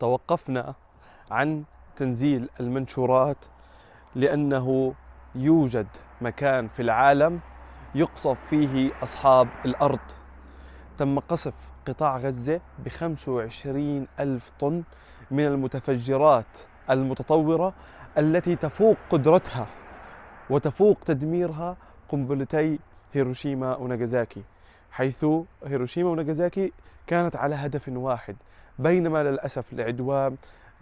توقفنا عن تنزيل المنشورات لأنه يوجد مكان في العالم يقصف فيه أصحاب الأرض. تم قصف قطاع غزة ب 25 ألف طن من المتفجرات المتطورة التي تفوق قدرتها وتفوق تدميرها قنبلتي هيروشيما وناغازاكي حيث هيروشيما وناغازاكي كانت على هدف واحد بينما للأسف العدوان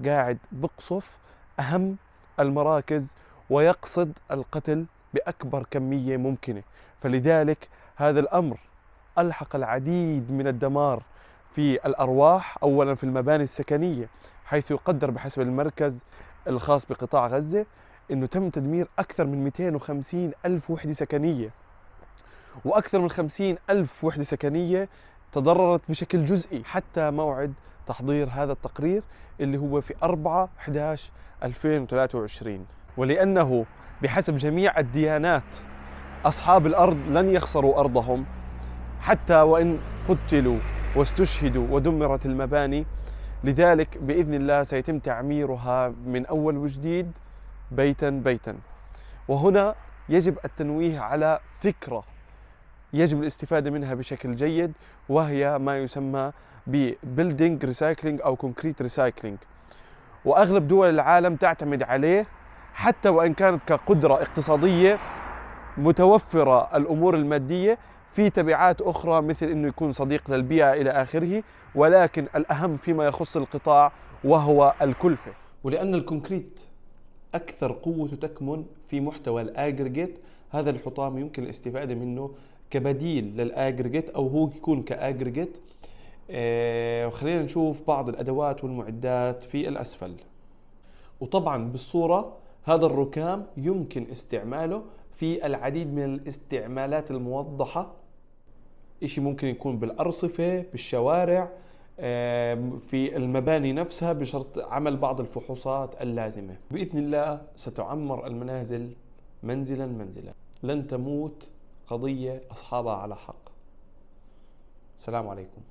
قاعد بقصف أهم المراكز ويقصد القتل بأكبر كمية ممكنة. فلذلك هذا الأمر ألحق العديد من الدمار في الأرواح أولا في المباني السكنية حيث يقدر بحسب المركز الخاص بقطاع غزة أنه تم تدمير أكثر من 250 ألف وحدة سكنية. وأكثر من 50 ألف وحدة سكنية تضررت بشكل جزئي حتى موعد تحضير هذا التقرير اللي هو في 4 11 2023 ولأنه بحسب جميع الديانات أصحاب الأرض لن يخسروا أرضهم حتى وإن قتلوا واستشهدوا ودمرت المباني. لذلك بإذن الله سيتم تعميرها من أول وجديد بيتا بيتا. وهنا يجب التنويه على فكرة يجب الاستفادة منها بشكل جيد وهي ما يسمى ب building recycling أو concrete recycling وأغلب دول العالم تعتمد عليه حتى وإن كانت كقدرة اقتصادية متوفرة الأمور المادية في تبعات أخرى مثل أنه يكون صديق للبيئة إلى آخره ولكن الأهم فيما يخص القطاع وهو الكلفة. ولأن الكونكريت أكثر قوته تكمن في محتوى الأجريجيت هذا الحطام يمكن الاستفادة منه كبديل للأجريجيت أو هو يكون كأجريجيت آه، وخلينا نشوف بعض الأدوات والمعدات في الأسفل. وطبعا بالصورة هذا الركام يمكن استعماله في العديد من الاستعمالات الموضحة. إشي ممكن يكون بالأرصفة بالشوارع في المباني نفسها بشرط عمل بعض الفحوصات اللازمة. بإذن الله ستعمر المنازل منزلا منزلا. لن تموت قضية أصحابها على حق. السلام عليكم.